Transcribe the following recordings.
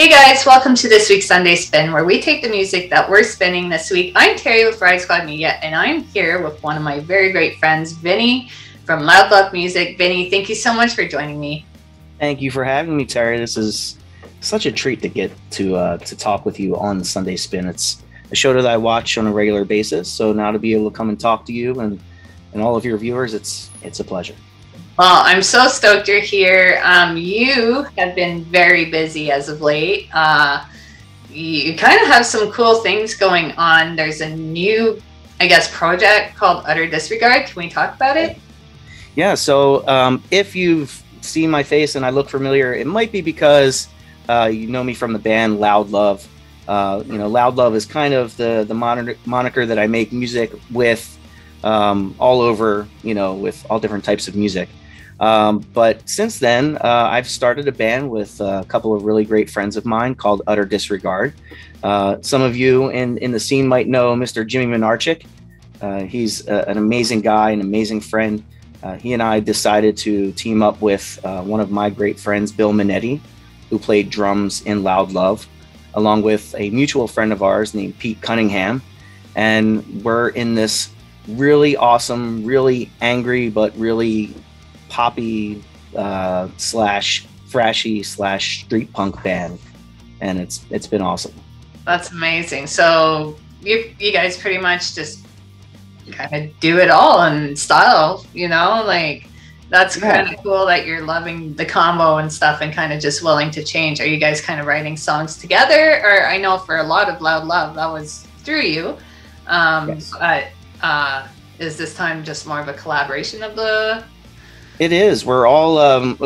Hey guys, welcome to this week's Sunday Spin, where we take the music that we're spinning this week. I'm Terry with Riot Squad Media, and I'm here with one of my very great friends, Vinny from Loud Love Music. Vinny, thank you so much for joining me. Thank you for having me, Terry. This is such a treat to get to uh, to talk with you on the Sunday Spin. It's a show that I watch on a regular basis, so now to be able to come and talk to you and and all of your viewers, it's it's a pleasure. Well, I'm so stoked you're here. Um, you have been very busy as of late. Uh, you kind of have some cool things going on. There's a new, I guess, project called Utter Disregard. Can we talk about it? Yeah. So um, if you've seen my face and I look familiar, it might be because uh, you know me from the band Loud Love. Uh, you know, Loud Love is kind of the the moniker, moniker that I make music with um, all over. You know, with all different types of music. Um, but since then, uh, I've started a band with a couple of really great friends of mine called Utter Disregard. Uh, some of you in, in the scene might know Mr. Jimmy Minarchik. Uh, he's a, an amazing guy, an amazing friend. Uh, he and I decided to team up with uh, one of my great friends, Bill Minetti, who played drums in Loud Love, along with a mutual friend of ours named Pete Cunningham. And we're in this really awesome, really angry, but really poppy uh, slash thrashy slash street punk band, and it's it's been awesome. That's amazing. So you you guys pretty much just kind of do it all in style, you know, like that's yeah. kind of cool that you're loving the combo and stuff and kind of just willing to change. Are you guys kind of writing songs together? Or I know for a lot of Loud Love that was through you. Um, yes. But uh, is this time just more of a collaboration of the it is. We're all um,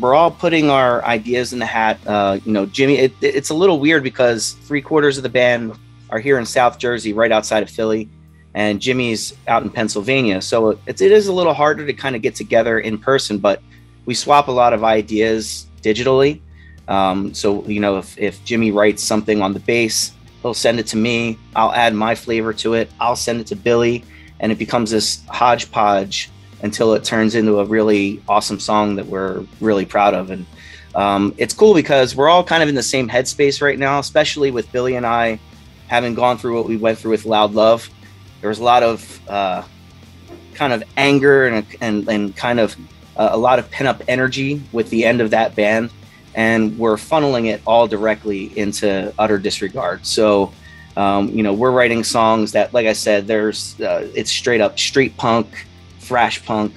we're all putting our ideas in the hat. Uh, you know, Jimmy. It, it's a little weird because three quarters of the band are here in South Jersey, right outside of Philly, and Jimmy's out in Pennsylvania. So it's, it is a little harder to kind of get together in person, but we swap a lot of ideas digitally. Um, so you know, if if Jimmy writes something on the bass, he'll send it to me. I'll add my flavor to it. I'll send it to Billy, and it becomes this hodgepodge until it turns into a really awesome song that we're really proud of. And um, it's cool because we're all kind of in the same headspace right now, especially with Billy and I having gone through what we went through with Loud Love. There was a lot of uh, kind of anger and, and, and kind of uh, a lot of pent up energy with the end of that band. And we're funneling it all directly into utter disregard. So, um, you know, we're writing songs that, like I said, there's uh, it's straight up street punk, thrash punk,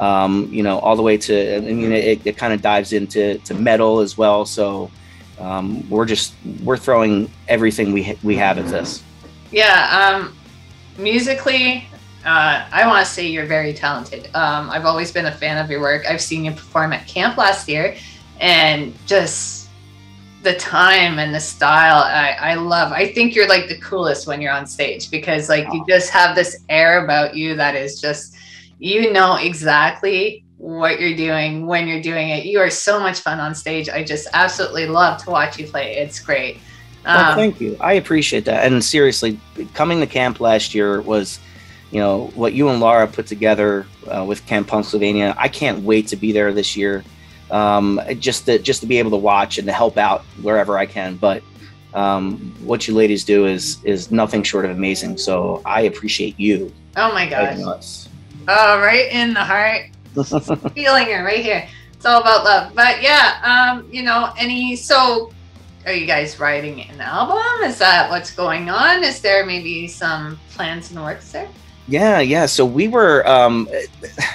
um, you know, all the way to, I mean, it, it kind of dives into to metal as well. So um, we're just, we're throwing everything we, we have at this. Yeah. Um, musically, uh, I want to say you're very talented. Um, I've always been a fan of your work. I've seen you perform at camp last year and just the time and the style I, I love i think you're like the coolest when you're on stage because like you just have this air about you that is just you know exactly what you're doing when you're doing it. You are so much fun on stage. I just absolutely love to watch you play. It's great. Um, well, thank you. I appreciate that. And seriously, coming to camp last year was, you know, what you and Laura put together uh, with Camp Punksylvania. I can't wait to be there this year. Um, just to just to be able to watch and to help out wherever I can. But um, what you ladies do is is nothing short of amazing. So I appreciate you. Oh my gosh. Oh, right in the heart. Feeling it right here. It's all about love. But yeah, um, you know, any so are you guys writing an album? Is that what's going on? Is there maybe some plans in the works there? Yeah, yeah. So we were um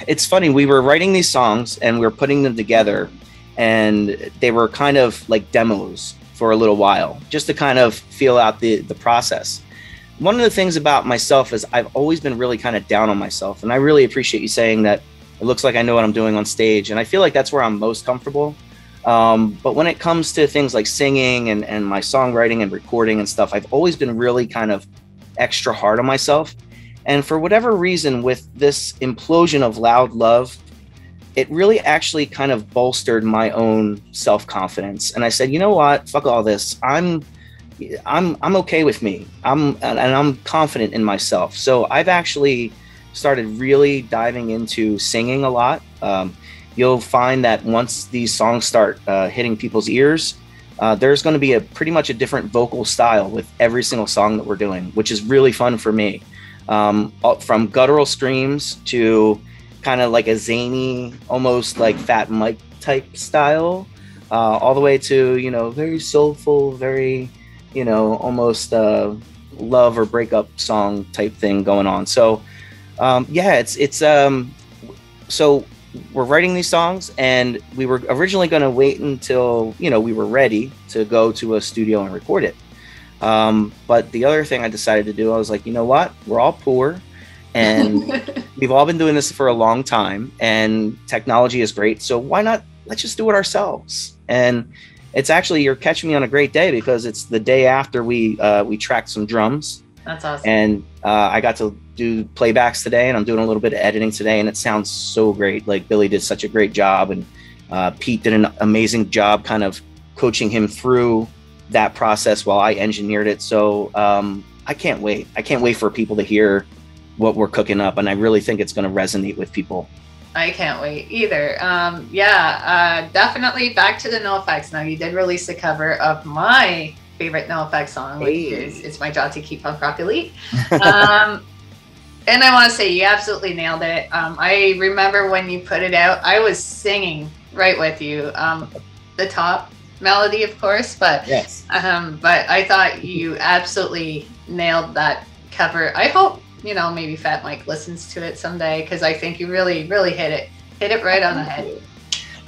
it's funny, we were writing these songs and we were putting them together and they were kind of like demos for a little while just to kind of feel out the the process one of the things about myself is I've always been really kind of down on myself. And I really appreciate you saying that it looks like I know what I'm doing on stage. And I feel like that's where I'm most comfortable. Um, but when it comes to things like singing and, and my songwriting and recording and stuff, I've always been really kind of extra hard on myself. And for whatever reason, with this implosion of loud love, it really actually kind of bolstered my own self confidence. And I said, you know what? Fuck all this. I'm I'm I'm okay with me. I'm and I'm confident in myself. So I've actually started really diving into singing a lot. Um, you'll find that once these songs start uh, hitting people's ears, uh, there's going to be a pretty much a different vocal style with every single song that we're doing, which is really fun for me. Um, from guttural screams to kind of like a zany, almost like Fat Mike type style, uh, all the way to you know very soulful, very you know almost uh, love or breakup song type thing going on. So um, yeah, it's it's um, so we're writing these songs and we were originally going to wait until you know we were ready to go to a studio and record it. Um, but the other thing i decided to do i was like you know what? We're all poor and we've all been doing this for a long time and technology is great so why not let's just do it ourselves. And it's actually you're catching me on a great day because it's the day after we uh, we tracked some drums that's awesome and uh, i got to do playbacks today and I'm doing a little bit of editing today and it sounds so great. Like Billy did such a great job and uh, Pete did an amazing job kind of coaching him through that process while I engineered it. So um, I can't wait. I can't wait for people to hear what we're cooking up and I really think it's going to resonate with people. I can't wait either. Um, yeah, uh, definitely back to the NOFX. Now you did release a cover of my favorite NOFX song, which hey. is "It's My Job to Keep Punk Rock Elite." Um, and I want to say you absolutely nailed it. Um, I remember when you put it out, I was singing right with you. Um, the top melody, of course, but yes. Um, but I thought you absolutely nailed that cover. I hope you know maybe Fat Mike listens to it someday because I think you really, really hit it, hit it right on the head.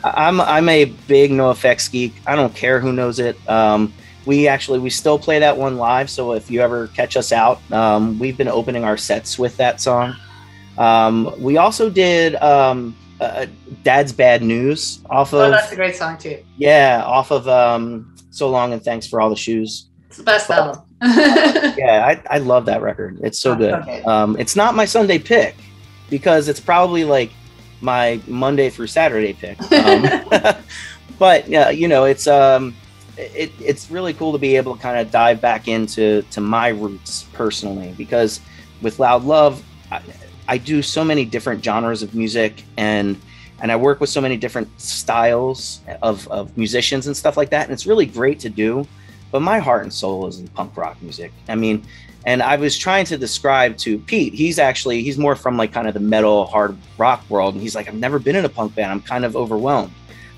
I'm I'm a big NOFX geek. I don't care who knows it. Um, we actually we still play that one live so if you ever catch us out um, we've been opening our sets with that song um, we also did um, uh, dad's bad news off oh, of oh that's a great song too yeah off of um, so long and thanks for all the shoes it's the best but, album yeah I, I love that record. It's so good. okay. Um, it's not my sunday pick because it's probably like my monday through saturday pick. Um, but yeah you know it's um it, it's really cool to be able to kind of dive back into to my roots personally because with loud love I, I, do so many different genres of music and and i work with so many different styles of, of musicians and stuff like that. And it's really great to do but my heart and soul is in punk rock music i mean and i was trying to describe to pete he's actually he's more from like kind of the metal hard rock world and he's like i've never been in a punk band i'm kind of overwhelmed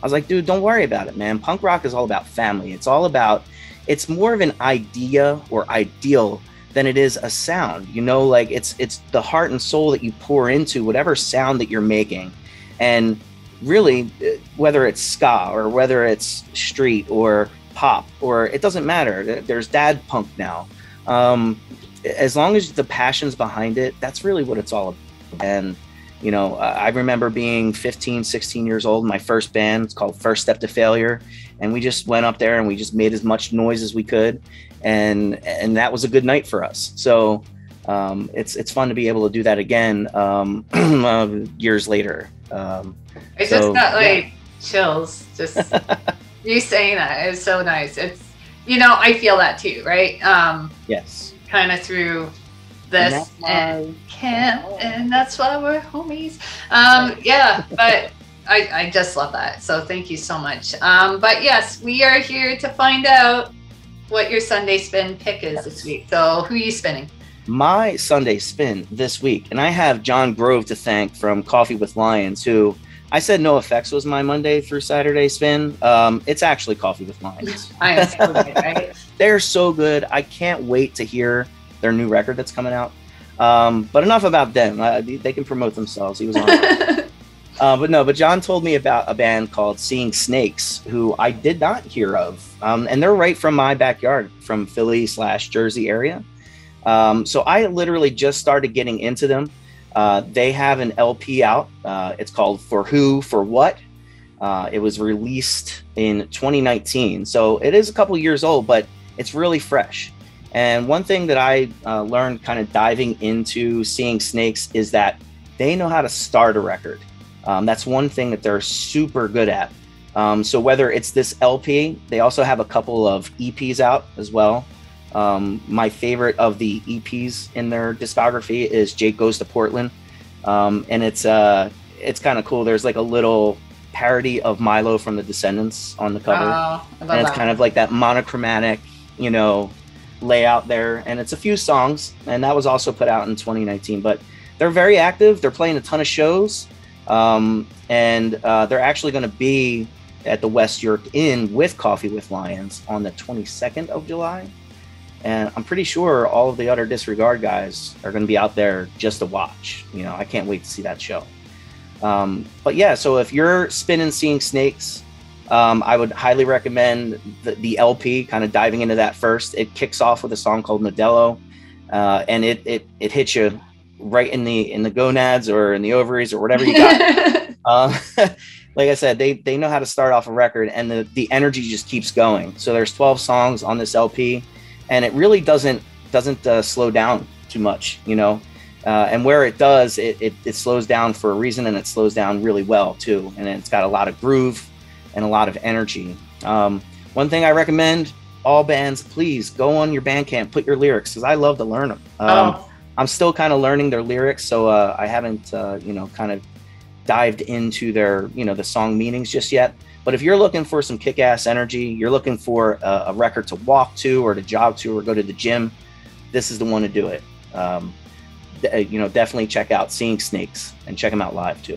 I was like, dude, don't worry about it, man. Punk rock is all about family. It's all about, it's more of an idea or ideal than it is a sound. You know, like it's it's the heart and soul that you pour into whatever sound that you're making. And really, uh, whether it's ska or whether it's street or pop or it doesn't matter. There's dad punk now. Um, as long as the passion's behind it, that's really what it's all about. And you know i remember being 15 16 years old my first band it's called first step to failure and we just went up there and we just made as much noise as we could and and that was a good night for us so um, it's it's fun to be able to do that again um, uh, years later um, i so, just got like yeah. chills just you saying that is so nice it's you know i feel that too right um yes kind of through this and camp, and that's why we're homies. Um, yeah, but I, I just love that. So thank you so much. Um, but yes, we are here to find out what your Sunday spin pick is this week. So who are you spinning? My Sunday spin this week, and I have John Grove to thank from Coffee with Lions, who I said NOFX was my Monday through Saturday spin. Um, it's actually Coffee with Lions. I am so good, right? They're so good. I can't wait to hear their new record that's coming out. Um, but enough about them. Uh, they can promote themselves. He was on. uh, but no, but John told me about a band called Seeing Snakes, who I did not hear of, um, and they're right from my backyard, from Philly slash Jersey area. Um, so I literally just started getting into them. Uh, they have an LP out. Uh, it's called For Who For What. Uh, it was released in 2019, so it is a couple years old, but it's really fresh. And one thing that I uh, learned kind of diving into seeing snakes is that they know how to start a record. Um, that's one thing that they're super good at. Um, so whether it's this LP, they also have a couple of EPs out as well. Um, my favorite of the EPs in their discography is Jake Goes to Portland, um, and it's uh, it's kind of cool. There's like a little parody of Milo from the Descendents on the cover, Oh, and it's that. kind of like that monochromatic, you know, layout there. And it's a few songs, and that was also put out in 2019. But they're very active. They're playing a ton of shows, um, and uh, they're actually going to be at the West York Inn with Coffee with Lions on the 22nd of July. And I'm pretty sure all of the other disregard guys are going to be out there just to watch. You know, I can't wait to see that show. Um, but yeah, so if you're spinning seeing snakes, um, I would highly recommend the, the LP. Kind of diving into that first. It kicks off with a song called Modelo, uh, and it, it it hits you right in the in the gonads or in the ovaries or whatever you got. um, like I said, they they know how to start off a record, and the the energy just keeps going. So there's 12 songs on this LP, and it really doesn't doesn't uh, slow down too much, you know. Uh, and where it does, it, it it slows down for a reason, and it slows down really well too. And it's got a lot of groove and a lot of energy. Um, one thing I recommend all bands, please go on your Bandcamp, put your lyrics, because I love to learn them. Um, oh, I'm still kind of learning their lyrics, so uh, I haven't, uh, you know, kind of dived into their, you know, the song meanings just yet. But if you're looking for some kick-ass energy, you're looking for a, a record to walk to or to jog to or go to the gym, this is the one to do it. Um, uh, you know, definitely check out Seeing Snakes and check them out live too.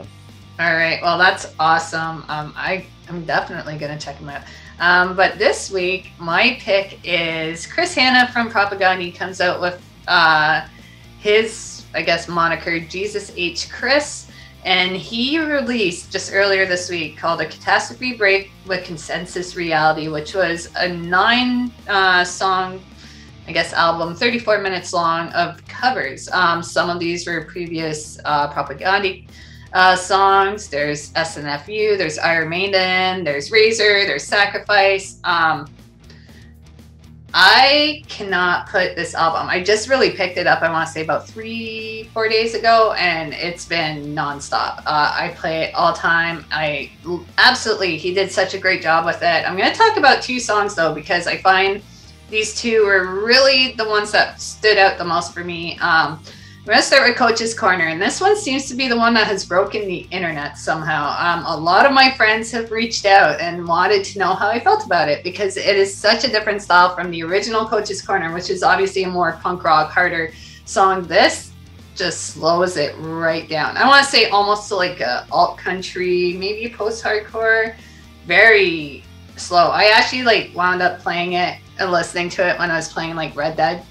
All right. Well, that's awesome. Um, I am definitely going to check them out. Um, but this week, my pick is Chris Hannah from Propagandhi. He comes out with uh, his, I guess, moniker Jesus H. Chris. And he released just earlier this week called A Catastrophe Break with Consensus Reality, which was a nine uh, song, I guess, album, 34 minutes long of covers. Um, some of these were previous uh, Propagandhi uh, songs. There's SNFU, there's Iron Maiden, there's Razor, there's Sacrifice. Um, I cannot put this album. I just really picked it up. I want to say about three, four days ago, and it's been nonstop. Uh, I play it all time. I absolutely. He did such a great job with it. I'm going to talk about two songs though because I find these two were really the ones that stood out the most for me. Um, I'm gonna start with Coach's Corner, and this one seems to be the one that has broken the internet somehow. Um, a lot of my friends have reached out and wanted to know how I felt about it because it is such a different style from the original Coach's Corner, which is obviously a more punk rock, harder song. This just slows it right down. I want to say almost to like a alt country, maybe post hardcore, very slow. I actually like wound up playing it and listening to it when I was playing like Red Dead,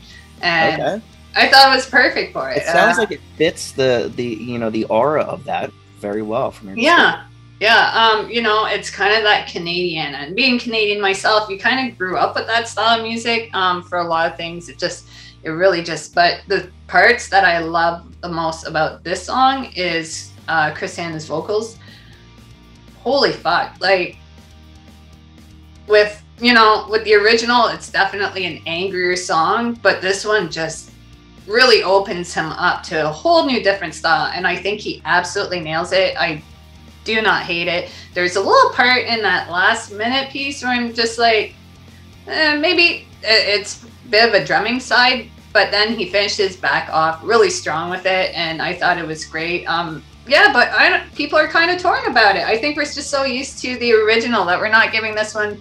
and Okay. I thought it was perfect for it. It sounds Uh, like it fits the the you know the aura of that very well from your Yeah. Yeah. Um, you know, it's kind of that Canadian and being Canadian myself, you kind of grew up with that style of music. Um, for a lot of things. It just it really just but the parts that I love the most about this song is uh Chris Hannah's vocals. Holy fuck. Like with you know, with the original, it's definitely an angrier song, but this one just really opens him up to a whole new different style and i think he absolutely nails it. I do not hate it. There's a little part in that last minute piece where i'm just like eh, maybe it's a bit of a drumming side but then he finishes back off really strong with it and i thought it was great. Um yeah but i don't people are kind of torn about it. I think we're just so used to the original that we're not giving this one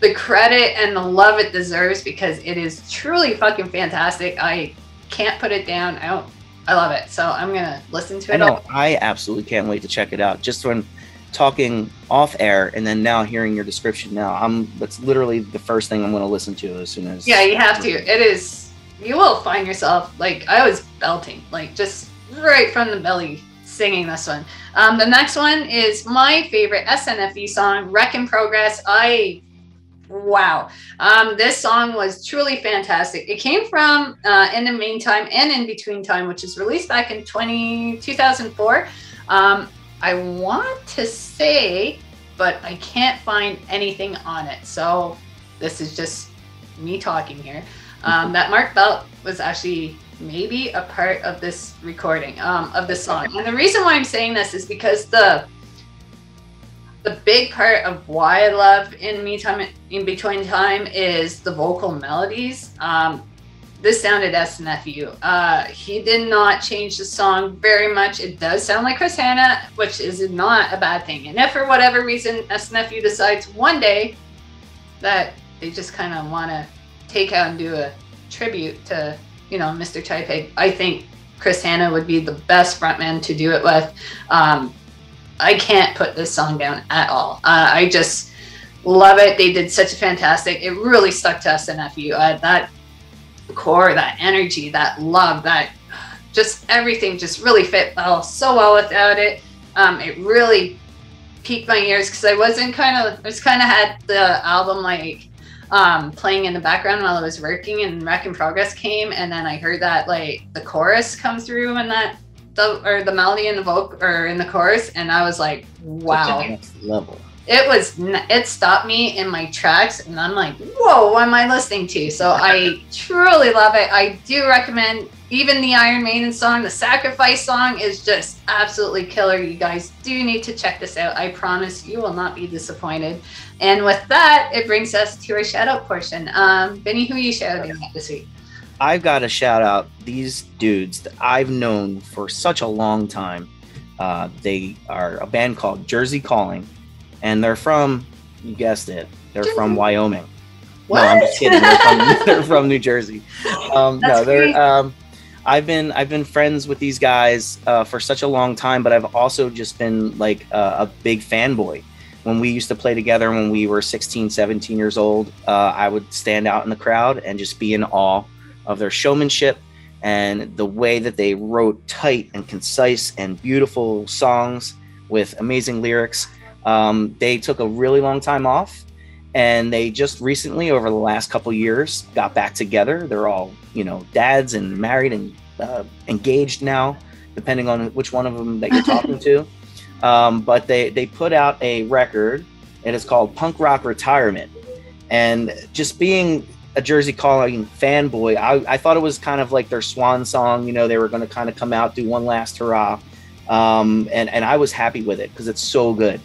the credit and the love it deserves because it is truly fucking fantastic. I can't put it down. I don't. I love it. So I'm gonna listen to it. I know all. I absolutely can't wait to check it out. Just when talking off air and then now hearing your description now, I'm that's literally the first thing I'm to listen to as soon as. Yeah, you have to. It is. You will find yourself like I was belting, like just right from the belly, singing this one. Um, the next one is my favorite SNFU song, "Wreck in Progress." I wow. Um, this song was truly fantastic. It came from uh, in the meantime and in between time which is released back in 20, 2004 um, i want to say but i can't find anything on it. So this is just me talking here. Um, that Marc Belke was actually maybe a part of this recording um, of this song. And the reason why i'm saying this is because the the big part of why I love in me time in between time is the vocal melodies. Um, this sounded SNFU. Uh, he did not change the song very much. It does sound like Chris Hannah, which is not a bad thing. And if for whatever reason SNFU decides one day that they just kind of want to take out and do a tribute to, you know, Mr. Pig, I think Chris Hannah would be the best frontman to do it with. Um, I can't put this song down at all. Uh, I just love it. They did such a fantastic. It really stuck to SNFU. Uh, that core, that energy, that love, that just everything just really fit well so well without it. Um, it really piqued my ears because I wasn't kind of I was kind of had the album like um, playing in the background while I was working and Wreck in Progress came and then I heard that like the chorus come through and that the or the melody in the vocal or in the chorus and I was like wow. level. It was it stopped me in my tracks and i'm like whoa what am i listening to so i truly love it. I do recommend even the iron maiden song the sacrifice song is just absolutely killer. You guys do need to check this out. I promise you will not be disappointed. And with that it brings us to our shout out portion. Um Vinny who are you shouting at this week i've got to shout out these dudes that i've known for such a long time. Uh, they are a band called jersey calling and they're from you guessed it they're from wyoming. What? no i'm just kidding they're from, they're from new jersey. Um, no they're um, i've been i've been friends with these guys uh, for such a long time but i've also just been like uh, a big fanboy. When we used to play together when we were 16 17 years old uh, i would stand out in the crowd and just be in awe of their showmanship and the way that they wrote tight and concise and beautiful songs with amazing lyrics um, they took a really long time off, and they just recently, over the last couple years, got back together. They're all, you know, dads and married and uh, engaged now, depending on which one of them that you're talking to. Um, but they they put out a record. It is called Punk Rock Retirement, and just being a Jersey Calling fanboy, I, I thought it was kind of like their swan song. You know, they were going to kind of come out, do one last hurrah, um, and and I was happy with it because it's so good.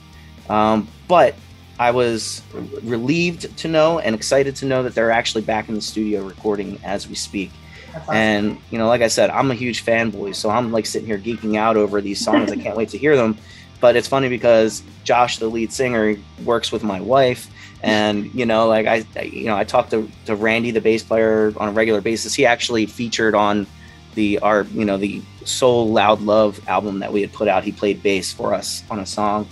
Um, but I was relieved to know and excited to know that they're actually back in the studio recording as we speak. Awesome. And you know, like I said, I'm a huge fanboy, so I'm like sitting here geeking out over these songs. I can't wait to hear them. But it's funny because Josh, the lead singer, works with my wife, and you know, like I, you know, I talked to, to Randy, the bass player, on a regular basis. He actually featured on the our, you know, the Soul Loud Love album that we had put out. He played bass for us on a song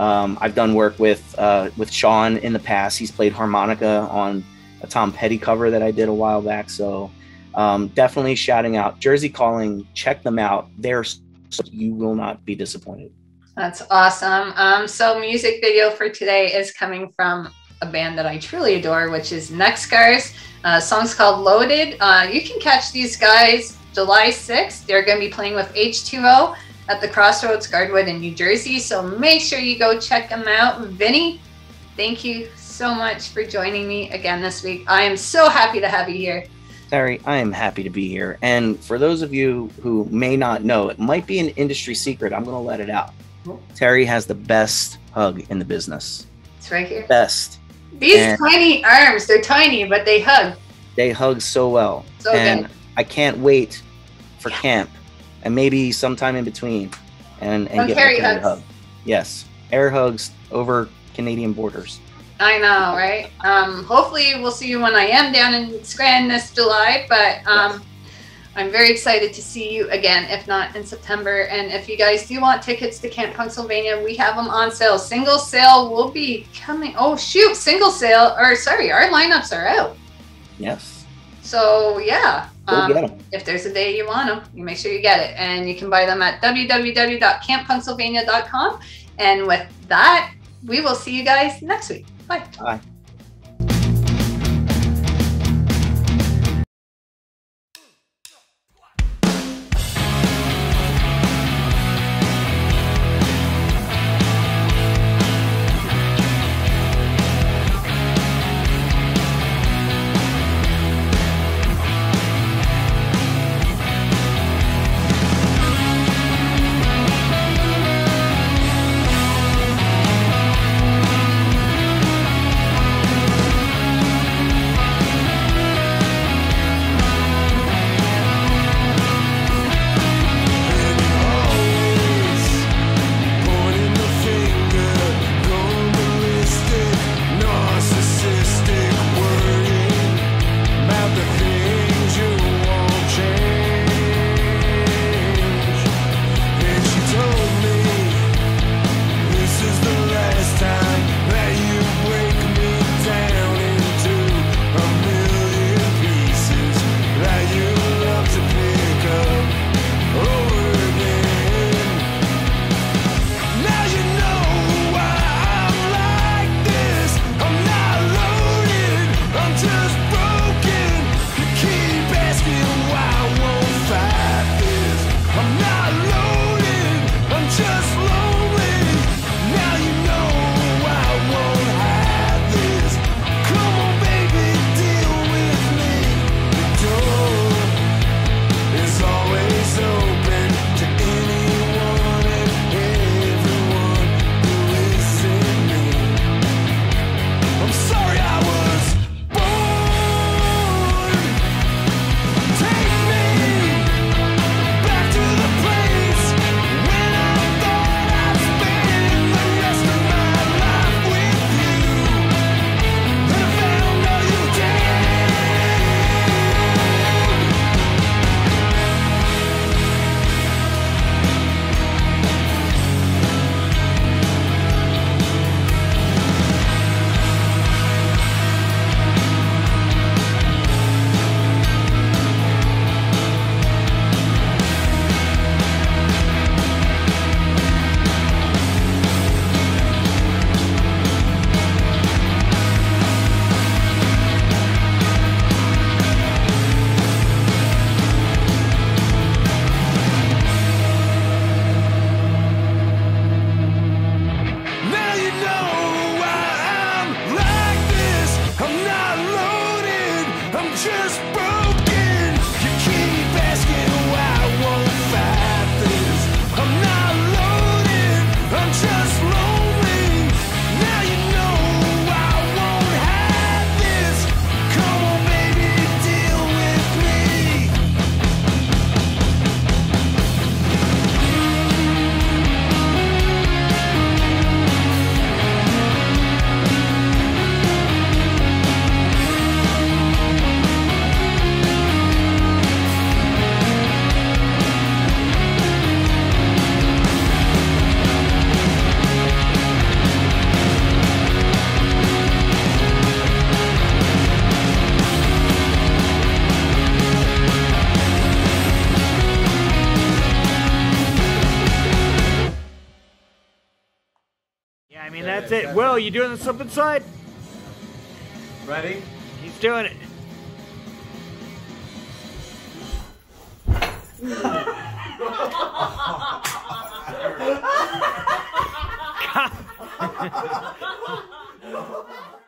um, I've done work with uh, with Sean in the past. He's played harmonica on a Tom Petty cover that I did a while back. So um, definitely shouting out Jersey Calling. Check them out. They're you will not be disappointed. That's awesome. Um, so music video for today is coming from a band that I truly adore, which is Neckscars. Uh, song's called Loaded. Uh, you can catch these guys July 6th. They're going to be playing with H2O at the Crossroads Garwood in New Jersey. So make sure you go check them out. Vinny, thank you so much for joining me again this week. I am so happy to have you here. Terry, I am happy to be here. And for those of you who may not know, it might be an industry secret. I'm going to let it out. Terry has the best hug in the business. It's right here. Best. These and tiny arms, they're tiny, but they hug. They hug so well. So and good. I can't wait for yeah. camp and maybe sometime in between, and and get a hugs. hug. Yes, air hugs over Canadian borders. I know, right? Um, hopefully, we'll see you when I am down in Scranton this July. But um, I'm very excited to see you again, if not in September. And if you guys do want tickets to Camp Punksylvania, we have them on sale. Single sale will be coming. Oh shoot, single sale, or sorry, our lineups are out. Yes. So yeah, um, if there's a day you want them, you make sure you get it. And you can buy them at www.camppunksylvania.com. And with that, we will see you guys next week. Bye. Bye. And that's it. Will, you doing the slip and slide? Ready? He's doing it.